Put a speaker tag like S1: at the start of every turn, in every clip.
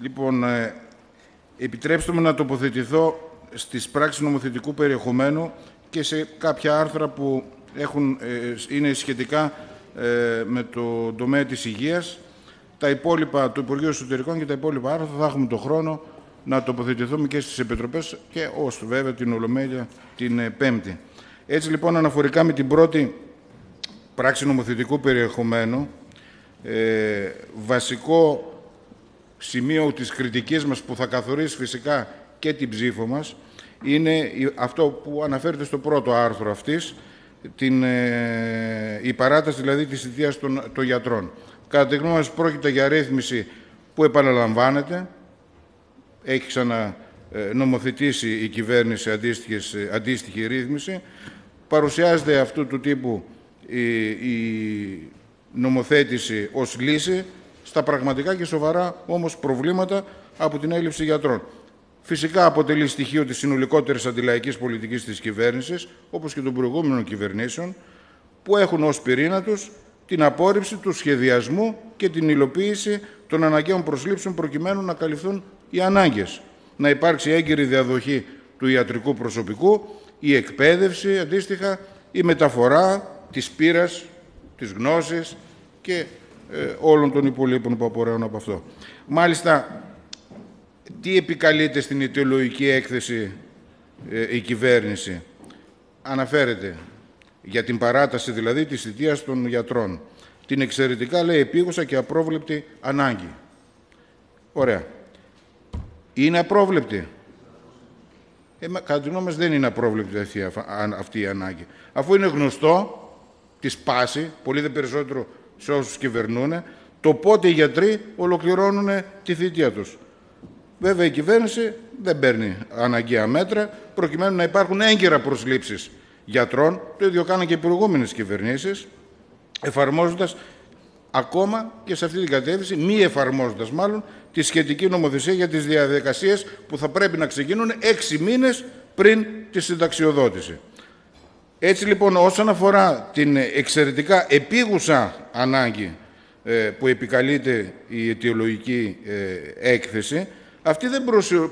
S1: Λοιπόν, ε, επιτρέψτε μου να τοποθετηθώ στις πράξεις νομοθετικού περιεχομένου και σε κάποια άρθρα που έχουν, ε, είναι σχετικά ε, με το τομέα της υγείας. Τα υπόλοιπα, του Υπουργείου Εσωτερικών και τα υπόλοιπα άρθρα θα έχουμε το χρόνο να τοποθετηθούμε και στις Επιτροπές και ως βέβαια την Ολομέλεια την ε, Πέμπτη. Έτσι λοιπόν αναφορικά με την πρώτη πράξη νομοθετικού περιεχομένου, ε, βασικό σημείο της κριτικής μας που θα καθορίσει φυσικά και την ψήφο μας είναι αυτό που αναφέρεται στο πρώτο άρθρο αυτής, την, ε, η παράταση δηλαδή της θητείας των, των γιατρών. Κατά τη γνώμη μας πρόκειται για ρύθμιση που επαναλαμβάνεται, έχει ξανανομοθετήσει η κυβέρνηση αντίστοιχη ρύθμιση, παρουσιάζεται αυτού του τύπου η, η νομοθέτηση ως λύση στα πραγματικά και σοβαρά όμως προβλήματα από την έλλειψη γιατρών. Φυσικά αποτελεί στοιχείο της συνολικότερης αντιλαϊκής πολιτικής της κυβέρνησης, όπως και των προηγούμενων κυβερνήσεων, που έχουν ως πυρήνα τους την απόρριψη του σχεδιασμού και την υλοποίηση των αναγκαίων προσλήψεων προκειμένου να καλυφθούν οι ανάγκες. Να υπάρξει έγκυρη διαδοχή του ιατρικού προσωπικού, η εκπαίδευση αντίστοιχα, η μεταφορά της πείρας, της γνώσης και ε, όλων των υπολείπων που απορρέουν από αυτό. Μάλιστα, τι επικαλείται στην ιδεολογική έκθεση ε, η κυβέρνηση; Αναφέρεται για την παράταση δηλαδή της θητείας των γιατρών. Την εξαιρετικά λέει επίγουσα και απρόβλεπτη ανάγκη. Ωραία. Είναι απρόβλεπτη; Ε, κατά τη γνώμη δεν είναι απρόβλεπτη αυτή η ανάγκη. Αφού είναι γνωστό της σπάση, πολύ δε περισσότερο σε όσους κυβερνούν, το πότε οι γιατροί ολοκληρώνουν τη θητεία τους. Βέβαια η κυβέρνηση δεν παίρνει αναγκαία μέτρα προκειμένου να υπάρχουν έγκαιρα προσλήψεις γιατρών, το ίδιο κάνουν και οι προηγούμενες κυβερνήσεις, εφαρμόζοντας ακόμα και σε αυτή την κατεύθυνση, μη εφαρμόζοντας μάλλον, τη σχετική νομοθεσία για τις διαδικασίες που θα πρέπει να ξεκινούν έξι μήνες πριν τη συνταξιοδότηση. Έτσι λοιπόν όσον αφορά την εξαιρετικά επίγουσα ανάγκη ε, που επικαλείται η αιτιολογική ε, έκθεση, αυτή δεν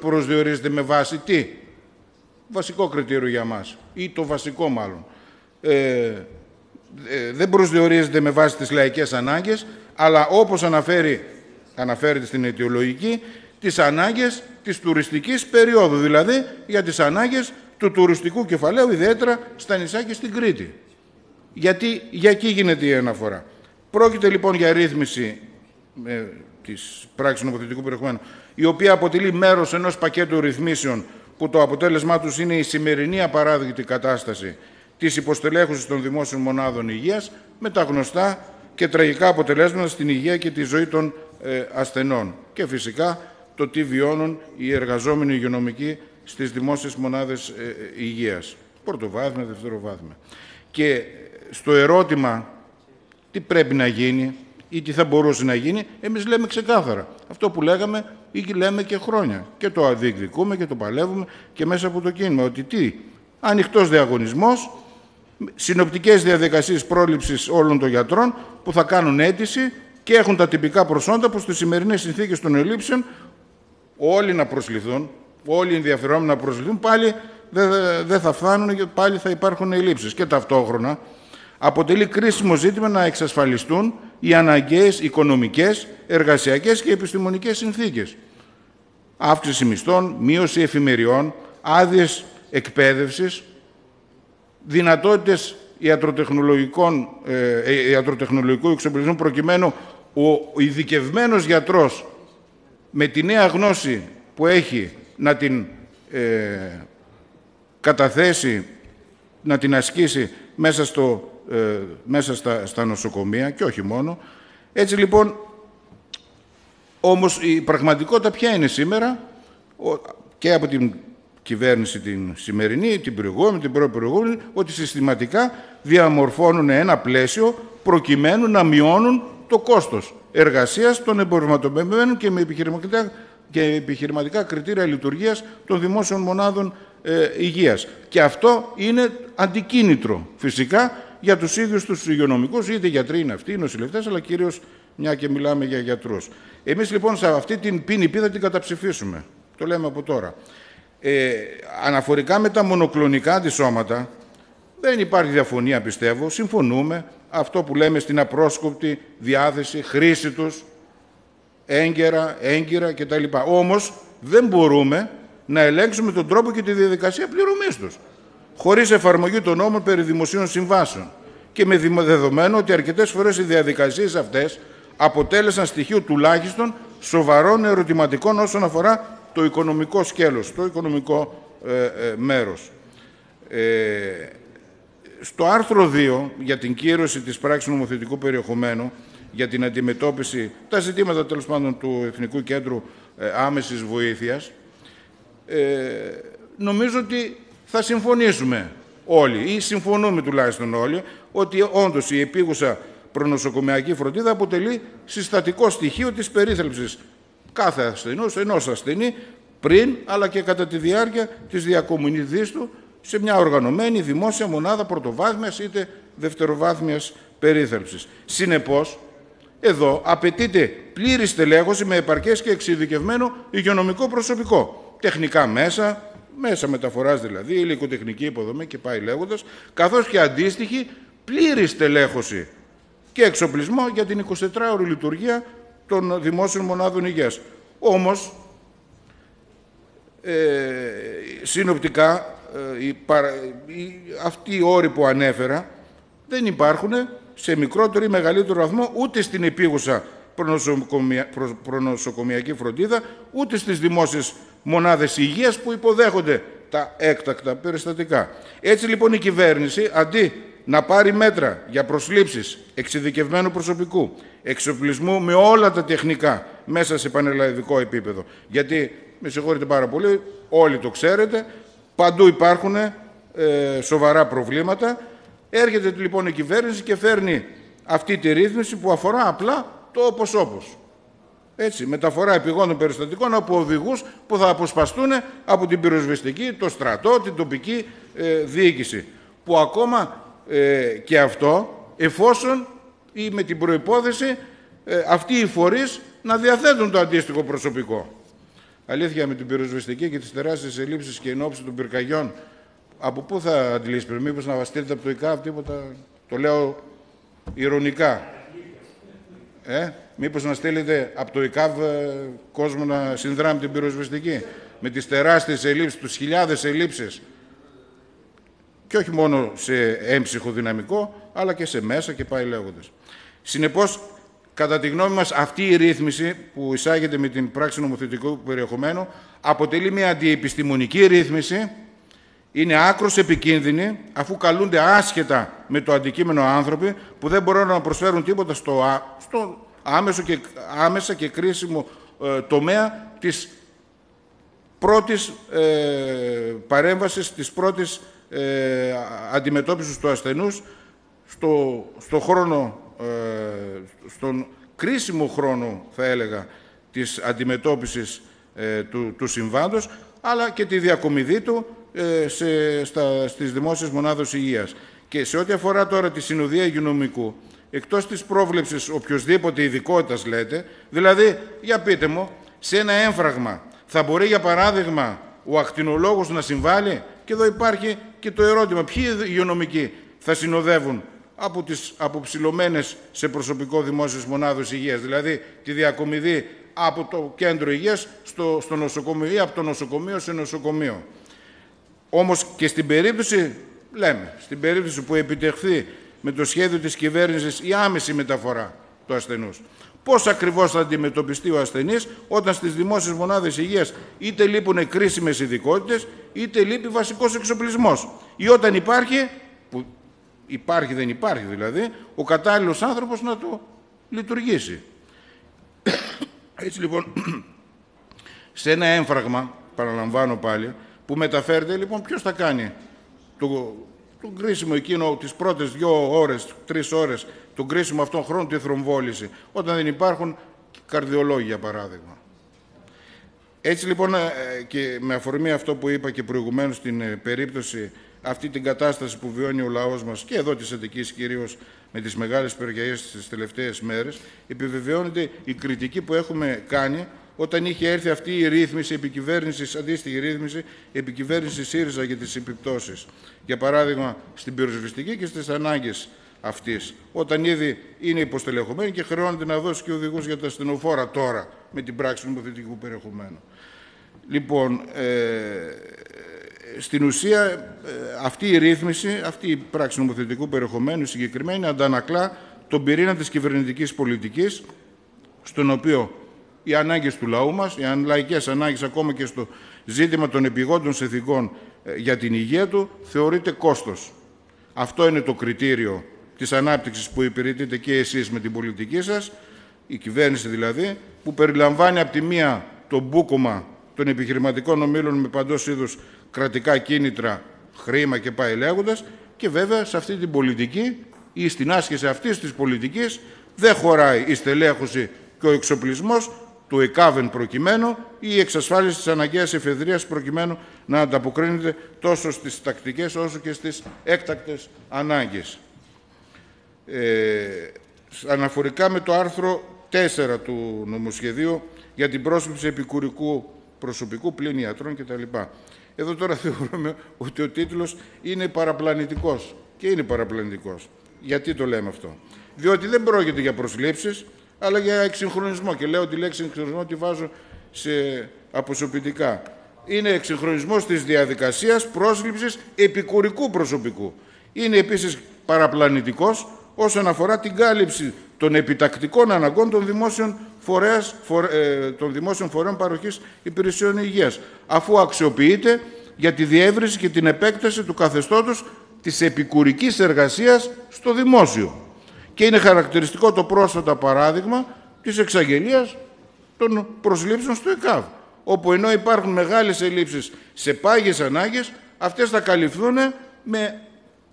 S1: προσδιορίζεται με βάση τι; Βασικό κριτήριο για μας ή το βασικό μάλλον. Ε, δεν προσδιορίζεται με βάση τις λαϊκές ανάγκες, αλλά όπως αναφέρει, αναφέρεται στην αιτιολογική, τις ανάγκες της τουριστικής περίοδου, δηλαδή για τις ανάγκες του τουριστικού κεφαλαίου, ιδιαίτερα στα νησιά και στην Κρήτη. Γιατί για εκεί γίνεται η αναφορά. Πρόκειται λοιπόν για ρύθμιση ε, της πράξης νομοθετικού περιεχομένου, η οποία αποτελεί μέρος ενός πακέτου ρυθμίσεων που το αποτέλεσμά τους είναι η σημερινή απαράδεκτη κατάσταση της υποστελέχωσης των δημόσιων μονάδων υγείας με τα γνωστά και τραγικά αποτελέσματα στην υγεία και τη ζωή των ε, ασθενών. Και φυσικά το τι βιώνουν οι εργαζόμενοι υγειονομικοί στις δημόσιες μονάδες ε, ε, υγείας. Πρωτοβάθμια, δευτεροβάθμια. Και στο ερώτημα τι πρέπει να γίνει ή τι θα μπορούσε να γίνει, εμείς λέμε ξεκάθαρα. Αυτό που λέγαμε ή λέμε και χρόνια. Και το αδικδικούμε και το παλεύουμε και μέσα από το κίνημα. Ότι τι, ανοιχτός διαγωνισμός, συνοπτικές διαδικασίες πρόληψης όλων των γιατρών που θα κάνουν αίτηση και έχουν τα τυπικά προσόντα που στις σημερινές συνθήκες των ελλείψεων όλοι να προσληφθούν, όλοι οι ενδιαφερόμενοι να προσληφθούν, πάλι δεν θα φτάνουν και πάλι θα υπάρχουν ελλείψεις. Και ταυτόχρονα αποτελεί κρίσιμο ζήτημα να εξασφαλιστούν οι αναγκαίες οικονομικές, εργασιακές και επιστημονικές συνθήκες. Αύξηση μισθών, μείωση εφημεριών, άδειες εκπαίδευσης, δυνατότητες ιατροτεχνολογικών, ε, ε, ιατροτεχνολογικού εξοπλισμού προκειμένου ο ειδικευμένος γιατρός με τη νέα γνώση που έχει να την ε, καταθέσει, να την ασκήσει μέσα, στο, ε, μέσα στα, στα νοσοκομεία και όχι μόνο. Έτσι λοιπόν, όμως η πραγματικότητα ποια είναι σήμερα; Και από την κυβέρνηση την σημερινή, την προηγούμενη, την προηγούμενη, ότι συστηματικά διαμορφώνουν ένα πλαίσιο προκειμένου να μειώνουν το κόστος εργασίας των εμπορευματοποιημένων και με επιχειρηματικά και επιχειρηματικά κριτήρια λειτουργίας των δημόσιων μονάδων ε, υγείας. Και αυτό είναι αντικίνητρο φυσικά για τους ίδιους τους υγειονομικούς, είτε γιατροί είναι αυτοί, οι νοσηλευτές, αλλά κυρίως μια και μιλάμε για γιατρούς. Εμείς λοιπόν σε αυτή την ποινή θα την καταψηφίσουμε. Το λέμε από τώρα. Ε, αναφορικά με τα μονοκλονικά αντισώματα, δεν υπάρχει διαφωνία πιστεύω. Συμφωνούμε αυτό που λέμε στην απρόσκοπτη διάθεση, χρήση τους, έγκαιρα, έγκυρα κτλ. Όμως δεν μπορούμε να ελέγξουμε τον τρόπο και τη διαδικασία πληρωμής τους, χωρίς εφαρμογή των νόμων περί δημοσίων συμβάσεων και με δεδομένο ότι αρκετές φορές οι διαδικασίες αυτές αποτέλεσαν στοιχείο τουλάχιστον σοβαρών ερωτηματικών όσον αφορά το οικονομικό σκέλος, το οικονομικό ε, ε, μέρος. Ε, στο άρθρο 2 για την κύρωση της πράξης νομοθετικού περιεχομένου για την αντιμετώπιση, τα ζητήματα τέλος πάντων του Εθνικού Κέντρου ε, Άμεσης Βοήθειας, ε, νομίζω ότι θα συμφωνήσουμε όλοι ή συμφωνούμε τουλάχιστον όλοι ότι όντως η επίγουσα προνοσοκομιακή φροντίδα αποτελεί συστατικό στοιχείο της περίθαλψης κάθε ασθενούς, ενός ασθενή, πριν αλλά και κατά τη διάρκεια της διακομινητής του σε μια οργανωμένη δημόσια μονάδα πρωτοβάθμιας είτε δευτεροβάθμιας περίθαλψης. Συνεπώς, εδώ απαιτείται πλήρης στελέχωση με επαρκές και εξειδικευμένο υγειονομικό προσωπικό. Τεχνικά μέσα, μέσα μεταφοράς δηλαδή, υλικοτεχνική υποδομή και πάει λέγοντας, καθώς και αντίστοιχη πλήρης στελέχωση και εξοπλισμό για την 24ωρη λειτουργία των δημόσιων μονάδων υγείας. Όμως, ε, συνοπτικά, ε, οι, αυτοί οι όροι που ανέφερα δεν υπάρχουν σε μικρότερο ή μεγαλύτερο βαθμό ούτε στην επίγουσα προνοσοκομια... προνοσοκομιακή φροντίδα, ούτε στις δημόσιες μονάδες υγείας που υποδέχονται τα έκτακτα περιστατικά. Έτσι λοιπόν η κυβέρνηση, αντί να πάρει μέτρα για προσλήψεις εξειδικευμένου προσωπικού, εξοπλισμού με όλα τα τεχνικά μέσα σε πανελλαδικό επίπεδο. Γιατί, με συγχωρείτε πάρα πολύ, όλοι το ξέρετε, παντού υπάρχουν ε, σοβαρά προβλήματα. Έρχεται λοιπόν η κυβέρνηση και φέρνει αυτή τη ρύθμιση που αφορά απλά το όπως όπως. Έτσι, μεταφορά επιγόντων περιστατικών από οδηγούς που θα αποσπαστούν από την πυροσβεστική, το στρατό, την τοπική ε, διοίκηση. Που ακόμα ε, και αυτό, εφόσον ή με την προϋπόθεση ε, αυτοί οι φορείς να διαθέτουν το αντίστοιχο προσωπικό. Αλήθεια, με την πυροσβεστική και τις τεράστιες ελλείψεις και ενόψεις των πυρκαγιών, από πού θα αντιλήσεις, μήπως να βαστείτε από το ΙΚΑΒ, τίποτα, το λέω ηρωνικά. Ε, μήπως να στείλετε από το ΙΚΑΒ ε, κόσμο να συνδράμει την πυροσβεστική, με τις τεράστιες ελλείψεις, τους χιλιάδες ελλείψεις, και όχι μόνο σε έμψυχο δυναμικό, αλλά και σε μέσα και πάει λέγοντας. Συνεπώς, κατά τη γνώμη μας, αυτή η ρύθμιση που εισάγεται με την πράξη νομοθετικού περιεχομένου αποτελεί μια αντιεπιστημονική ρύθμιση, είναι άκρος επικίνδυνη, αφού καλούνται άσχετα με το αντικείμενο άνθρωποι που δεν μπορούν να προσφέρουν τίποτα στο, στο άμεσο και, άμεσα και κρίσιμο ε, τομέα της πρώτης ε, παρέμβασης, της πρώτης ε, αντιμετώπισης του ασθενούς στο, στο χρόνο, ε, στον κρίσιμο χρόνο, θα έλεγα, της αντιμετώπισης ε, του, του συμβάντος, αλλά και τη διακομιδή του ε, σε, στα, στις δημόσιες μονάδες υγείας. Και σε ό,τι αφορά τώρα τη συνοδεία υγειονομικού, εκτός της πρόβλεψης οποιοδήποτε ειδικότητας λέτε, δηλαδή, για πείτε μου, σε ένα έμφραγμα θα μπορεί, για παράδειγμα, ο ακτινολόγος να συμβάλλει; Και εδώ υπάρχει και το ερώτημα, ποιοι υγειονομικοί θα συνοδεύουν από τις αποψηλωμένες σε προσωπικό δημόσιες μονάδες υγείας, δηλαδή τη διακομιδή από το κέντρο υγείας στο, στο νοσοκομείο ή από το νοσοκομείο σε νοσοκομείο. Όμως και στην περίπτωση, λέμε, στην περίπτωση που επιτευχθεί με το σχέδιο της κυβέρνησης η άμεση μεταφορά του ασθενούς. Πώς ακριβώς θα αντιμετωπιστεί ο ασθενής όταν στις δημόσιες μονάδες υγείας είτε λείπουν κρίσιμες ειδικότητες, είτε λείπει βασικός εξοπλισμός. Ή όταν υπάρχει, που υπάρχει δεν υπάρχει δηλαδή, ο κατάλληλος άνθρωπος να το λειτουργήσει. Έτσι λοιπόν, σε ένα έμφραγμα, παραλαμβάνω πάλι, που μεταφέρεται λοιπόν ποιος θα κάνει το, το κρίσιμο εκείνο τις πρώτες δύο ώρες, τρεις ώρες, τον κρίσιμο αυτόν χρόνο τη θρομβόληση, όταν δεν υπάρχουν καρδιολόγοι για παράδειγμα. Έτσι λοιπόν ε, και με αφορμή αυτό που είπα και προηγουμένως στην ε, περίπτωση αυτή την κατάσταση που βιώνει ο λαός μας και εδώ της Αττικής κυρίως με τις μεγάλες πυρκαγιές τις τελευταίες μέρες, επιβεβαιώνεται η κριτική που έχουμε κάνει όταν είχε έρθει αυτή η ρύθμιση, επικυβέρνησης, αντίστοιχη ρύθμιση, επικυβέρνησης ΣΥΡΙΖΑ για τις επιπτώσεις. Για παράδειγμα, στην πυροσβεστική και στις ανάγκες αυτής. Όταν ήδη είναι υποστελεχωμένη και χρεώνεται να δώσει και οδηγούς για τα ασθενοφόρα τώρα με την πράξη νομοθετικού περιεχομένου. Λοιπόν, ε, στην ουσία ε, αυτή η ρύθμιση, αυτή η πράξη νομοθετικού περιεχομένου συγκεκριμένη αντανακλά τον πυρήνα της κυβερνητικής πολιτικής, στον οποίο οι ανάγκες του λαού μας, οι λαϊκές ανάγκες ακόμα και στο ζήτημα των επιγόντων συνθηκών ε, για την υγεία του, θεωρείται κόστος. Αυτό είναι το κριτήριο της ανάπτυξης που υπηρετείτε και εσείς με την πολιτική σας, η κυβέρνηση δηλαδή, που περιλαμβάνει από τη μία το μπούκομα των επιχειρηματικών ομίλων με παντός είδους κρατικά κίνητρα, χρήμα και πάει λέγοντας, και βέβαια σε αυτή την πολιτική ή στην άσκηση αυτής της πολιτικής δεν χωράει η στελέχωση και ο εξοπλισμός του ΕΚΑΒΕΝ προκειμένου ή η εξασφάλιση της αναγκαίας εφεδρείας προκειμένου να ανταποκρίνεται τόσο στις τακτικές όσο και στις έκτακτες ανάγκες. Ε, αναφορικά με το άρθρο 4 του νομοσχεδίου για την πρόσληψη επικουρικού προσωπικού πλήν ιατρών κτλ. Εδώ τώρα θεωρούμε ότι ο τίτλος είναι παραπλανητικός και είναι παραπλανητικός. Γιατί το λέμε αυτό; Διότι δεν πρόκειται για προσλήψεις, αλλά για εξυγχρονισμό. Και λέω τη λέξη εξυγχρονισμό τη βάζω σε αποσωπητικά. Είναι εξυγχρονισμός της διαδικασίας πρόσληψης επικουρικού προσωπικού. Είναι επίσης παραπλανητικός όσον αφορά την κάλυψη των επιτακτικών αναγκών των δημόσιων, φορέας, ε, των δημόσιων φορέων παροχής υπηρεσιών υγείας, αφού αξιοποιείται για τη διεύρυνση και την επέκταση του καθεστώτος της επικουρικής εργασίας στο δημόσιο. Και είναι χαρακτηριστικό το πρόσφατο παράδειγμα της εξαγγελίας των προσλήψεων στο ΕΚΑΒ, όπου ενώ υπάρχουν μεγάλες ελλείψεις σε πάγιες ανάγκες, αυτές θα καλυφθούν με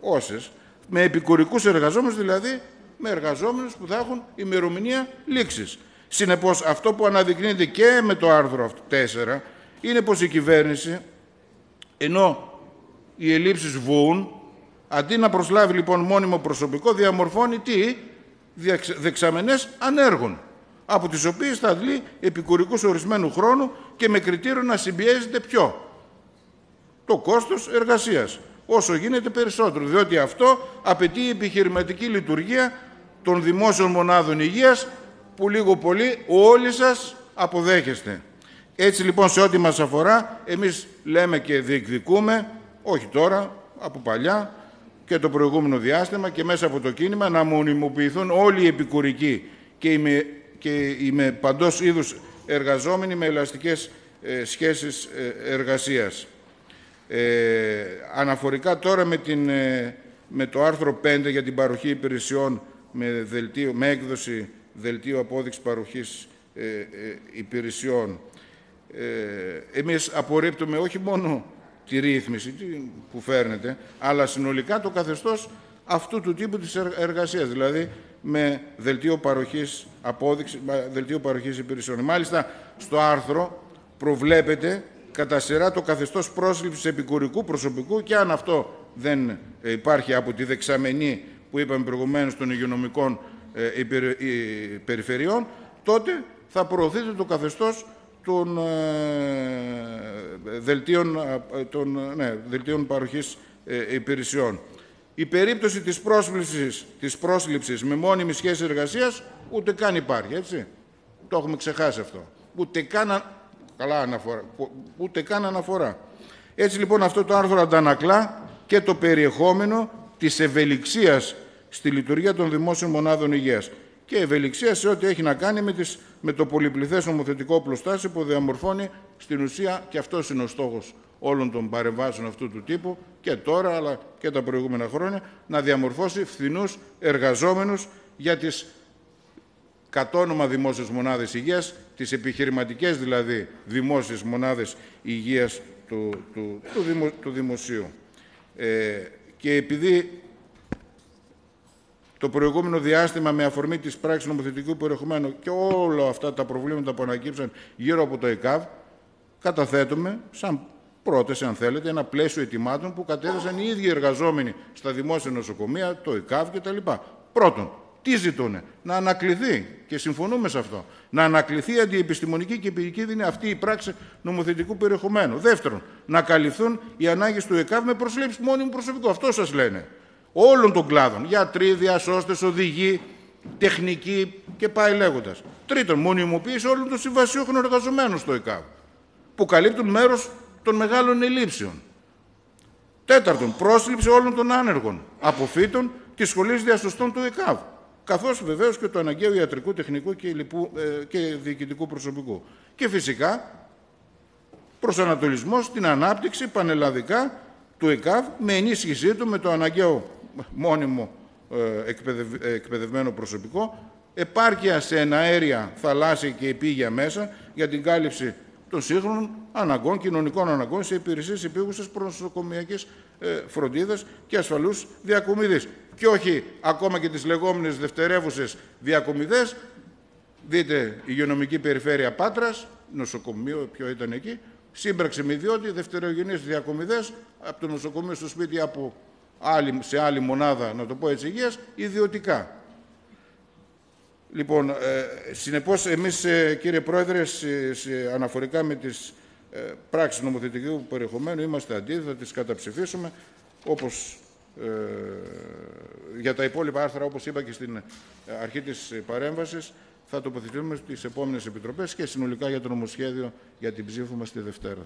S1: όσες, με επικουρικούς εργαζόμενους, δηλαδή με εργαζόμενους που θα έχουν ημερομηνία λήξης. Συνεπώς, αυτό που αναδεικνύεται και με το άρθρο 4 είναι πως η κυβέρνηση, ενώ οι ελλείψεις βούουν, αντί να προσλάβει λοιπόν μόνιμο προσωπικό, διαμορφώνει τι, δεξαμενές ανέργων, από τις οποίες θα δει επικουρικούς ορισμένου χρόνου και με κριτήριο να συμπιέζεται ποιο; Το κόστος εργασίας όσο γίνεται περισσότερο, διότι αυτό απαιτεί η επιχειρηματική λειτουργία των δημόσιων μονάδων υγείας που λίγο πολύ όλοι σας αποδέχεστε. Έτσι λοιπόν σε ό,τι μας αφορά εμείς λέμε και διεκδικούμε, όχι τώρα, από παλιά και το προηγούμενο διάστημα και μέσα από το κίνημα να μονιμοποιηθούν όλοι οι επικουρικοί και οι με, και οι με παντός είδους εργαζόμενοι με ελαστικές ε, σχέσεις ε, εργασίας. Ε, αναφορικά τώρα με, την, ε, με το άρθρο 5 για την παροχή υπηρεσιών με, δελτίο, με έκδοση δελτίου απόδειξης παροχής ε, ε υπηρεσιών. Ε, εμείς απορρίπτουμε όχι μόνο τη ρύθμιση που φέρνεται, αλλά συνολικά το καθεστώς αυτού του τύπου της εργασίας, δηλαδή με δελτίο παροχής, απόδειξης, δελτίο παροχής υπηρεσιών. Μάλιστα, στο άρθρο προβλέπεται κατά σειρά το καθεστώς πρόσληψης επικουρικού προσωπικού και αν αυτό δεν ε, υπάρχει από τη δεξαμενή που είπαμε προηγουμένως των υγειονομικών ε, ε, περιφερειών, τότε θα προωθείται το καθεστώς των δελτίων, των, ναι, δελτίων παροχής υπηρεσιών. Η περίπτωση της πρόσληψης, της πρόσληψης με μόνιμη σχέση εργασίας ούτε καν υπάρχει, έτσι. Το έχουμε ξεχάσει αυτό. Ούτε καν Καλά αναφορά. Ούτε καν αναφορά. Έτσι λοιπόν αυτό το άρθρο αντανακλά και το περιεχόμενο της ευελιξίας στη λειτουργία των δημόσιων μονάδων υγείας και ευελιξία σε ό,τι έχει να κάνει με, τις, με το πολυπληθές νομοθετικό πλωστάσιο που διαμορφώνει στην ουσία και αυτός είναι ο στόχος όλων των παρεμβάσεων αυτού του τύπου και τώρα αλλά και τα προηγούμενα χρόνια να διαμορφώσει φθηνούς εργαζόμενους για τις κατόνομα δημόσιες μονάδες υγείας, τις επιχειρηματικές δηλαδή δημόσιες μονάδες υγείας του, του, του, δημοσίου. Ε, και επειδή το προηγούμενο διάστημα με αφορμή της πράξης νομοθετικού περιεχομένου και όλα αυτά τα προβλήματα που ανακύψαν γύρω από το ΕΚΑΒ, καταθέτουμε σαν πρόταση, αν θέλετε, ένα πλαίσιο ετοιμάτων που κατέθεσαν οι ίδιοι εργαζόμενοι στα δημόσια νοσοκομεία, το ΕΚΑΒ κτλ. Πρώτον, τι ζητούν, να ανακληθεί, και συμφωνούμε σε αυτό, να ανακληθεί η αντιεπιστημονική και επικίνδυνη αυτή η πράξη νομοθετικού περιεχομένου. Δεύτερον, να καλυφθούν οι ανάγκες του ΕΚΑΒ με προσλήψεις μόνιμου προσωπικού. Αυτό σας λένε. Όλων των κλάδων. Γιατροί, διασώστες, οδηγοί, τεχνικοί και πάει λέγοντας. Τρίτον, μονιμοποίηση όλων των συμβασιούχων εργαζομένων στο ΕΚΑΒ, που καλύπτουν μέρος των μεγάλων ελλείψεων. Τέταρτον, πρόσληψη όλων των άνεργων αποφύτων της Σχολής Διασωστών του ΕΚΑΒ, καθώς βεβαίως και το αναγκαίο ιατρικού, τεχνικού και, λοιπού, ε, και διοικητικού προσωπικού. Και φυσικά προσανατολισμός στην ανάπτυξη πανελλαδικά του ΕΚΑΒ με ενίσχυσή του με το αναγκαίο μόνιμο ε, εκπαιδευμένο προσωπικό, επάρκεια σε εναέρια, θαλάσσια και επίγεια μέσα για την κάλυψη των σύγχρονων αναγκών, κοινωνικών αναγκών σε υπηρεσίες επίγουσες προσοκομιακής ε, φροντίδας και ασφαλούς διακομιδής. Και όχι ακόμα και τις λεγόμενες δευτερεύουσες διακομιδές. Δείτε υγειονομική περιφέρεια Πάτρας, νοσοκομείο ποιο ήταν εκεί, σύμπραξη με ιδιότητα, δευτερογενείς διακομιδές από το νοσοκομείο στο σπίτι από άλλη, σε άλλη μονάδα, να το πω έτσι, υγείας, ιδιωτικά. Λοιπόν, ε, συνεπώς εμείς, ε, κύριε Πρόεδρε, σε, σε, αναφορικά με τις ε, πράξεις νομοθετικού περιεχομένου είμαστε αντίθετοι, θα τις καταψηφίσουμε, όπως ε, για τα υπόλοιπα άρθρα, όπως είπα και στην αρχή της παρέμβασης, θα τοποθετηθούμε στις επόμενες επιτροπές και συνολικά για το νομοσχέδιο για την ψήφο μας τη Δευτέρα.